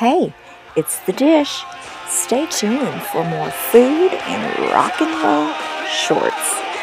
Hey, it's the dish. Stay tuned for more food and rock and roll shorts.